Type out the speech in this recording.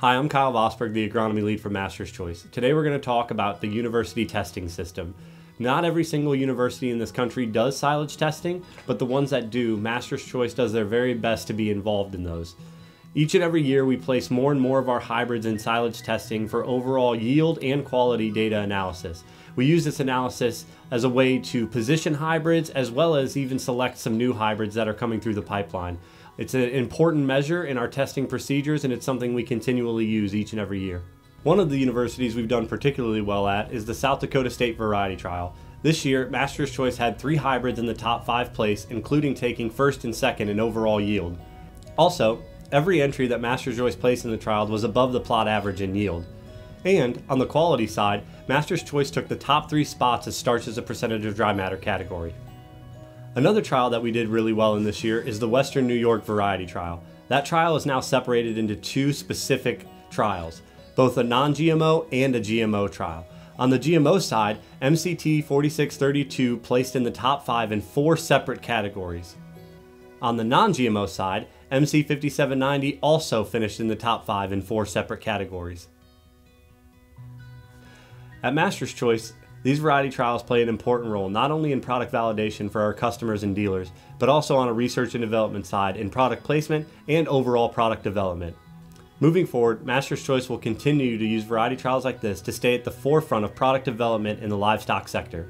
Hi, I'm Kyle Vosburgh, the agronomy lead for Master's Choice. Today we're going to talk about the university testing system. Not every single university in this country does silage testing, but the ones that do, Master's Choice does their very best to be involved in those. Each and every year we place more and more of our hybrids in silage testing for overall yield and quality data analysis. We use this analysis as a way to position hybrids as well as even select some new hybrids that are coming through the pipeline. It's an important measure in our testing procedures and it's something we continually use each and every year. One of the universities we've done particularly well at is the South Dakota State Variety Trial. This year, Master's Choice had three hybrids in the top five place, including taking first and second in overall yield. Also, every entry that Master's Choice placed in the trial was above the plot average in yield. And on the quality side, Master's Choice took the top three spots as starch as a percentage of dry matter category. Another trial that we did really well in this year is the Western New York Variety Trial. That trial is now separated into two specific trials, both a non-GMO and a GMO trial. On the GMO side, MCT 4632 placed in the top five in four separate categories. On the non-GMO side, MC 5790 also finished in the top five in four separate categories. At Master's Choice, these variety trials play an important role not only in product validation for our customers and dealers, but also on a research and development side in product placement and overall product development. Moving forward, Master's Choice will continue to use variety trials like this to stay at the forefront of product development in the livestock sector.